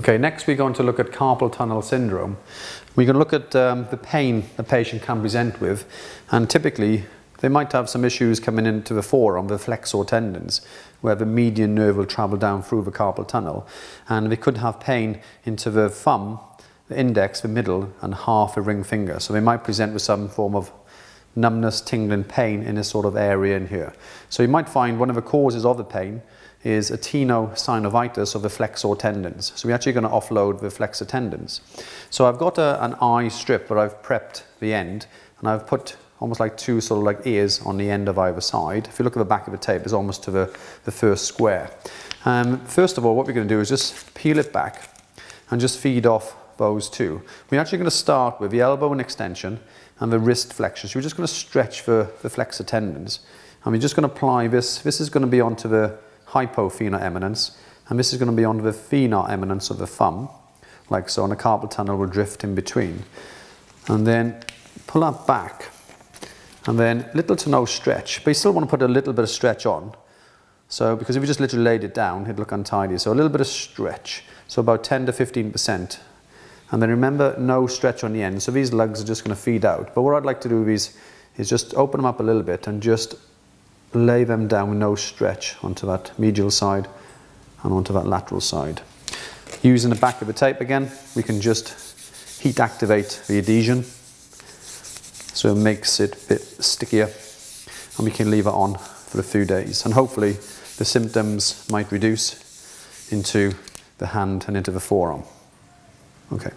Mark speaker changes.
Speaker 1: Okay, next we're going to look at carpal tunnel syndrome. We're going to look at um, the pain the patient can present with, and typically they might have some issues coming into the forearm, the flexor tendons, where the median nerve will travel down through the carpal tunnel, and they could have pain into the thumb, the index, the middle, and half the ring finger. So they might present with some form of numbness, tingling, pain in this sort of area in here. So you might find one of the causes of the pain is a tenosynovitis of the flexor tendons. So we're actually going to offload the flexor tendons. So I've got a, an I strip where I've prepped the end and I've put almost like two sort of like ears on the end of either side. If you look at the back of the tape, it's almost to the, the first square. Um, first of all, what we're going to do is just peel it back and just feed off those two. We're actually going to start with the elbow and extension and the wrist flexion. So we're just going to stretch the, the flexor tendons. And we're just going to apply this. This is going to be onto the hypothenar eminence, and this is going to be on the thenar eminence of the thumb, like so, and the carpal tunnel will drift in between. And then pull that back, and then little to no stretch, but you still want to put a little bit of stretch on. So, because if you just literally laid it down, it'd look untidy. So a little bit of stretch, so about 10 to 15%. And then remember, no stretch on the end. So these lugs are just going to feed out. But what I'd like to do is, is just open them up a little bit and just lay them down with no stretch onto that medial side and onto that lateral side. Using the back of the tape again, we can just heat activate the adhesion so it makes it a bit stickier and we can leave it on for a few days and hopefully the symptoms might reduce into the hand and into the forearm. Okay.